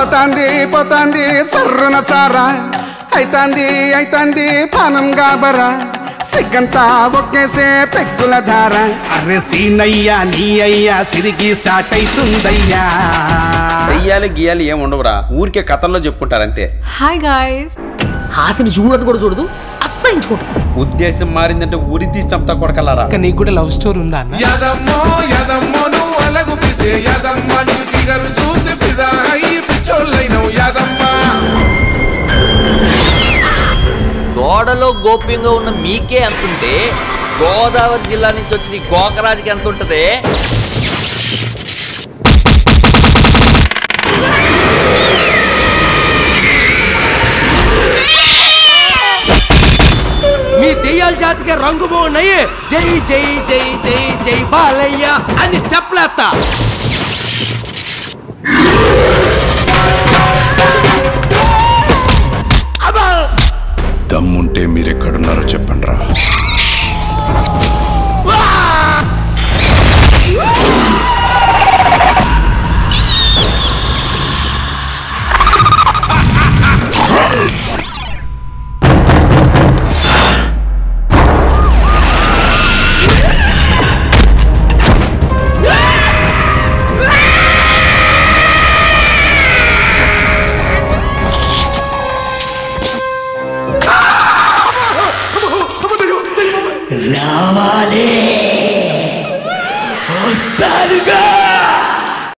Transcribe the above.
పోతాంది పోతాంది సర్రున సారా. అయితాంది అయితాంది పానం గాబరా. సిగ్గంతా ఒకేసే పెక్కుల ధార. అరే సీనయ్యా నీ అయ్యా సిరిగి సాటైతుందయ్యా. దయ్యాలు గీయాలు ఏం ఉండవురా. ఊరికే కథల్లో చెప్పుకుంటారంతే. హాయ్ గాయస్ హాసిని చూడదు కూడా చూడదు అస్సహించుకుంటుంది ఉద్దేశం మారిందంటే ఊరి తీసి చంపుతా కొడకల్లారా నీకు కూడా లవ్ స్టోరీ ఉందా అన్న? యదమ్మో యదమ్మో నువ్వు అలగు పిసే ఓడలో గోప్యంగా ఉన్న మీకే అంతుంటే గోదావరి జిల్లా నుంచి వచ్చిన ఈ గోకరాజుకి ఎంత ఉంటుంది మీ దెయ్యాల జాతికి రంగు బాగున్నాయి జై జై జై జై జై బాలయ్య. అని స్టెప్లేస్తా దమ్ముంటే మీరెక్కడున్నారో చెప్పండి రా रावाले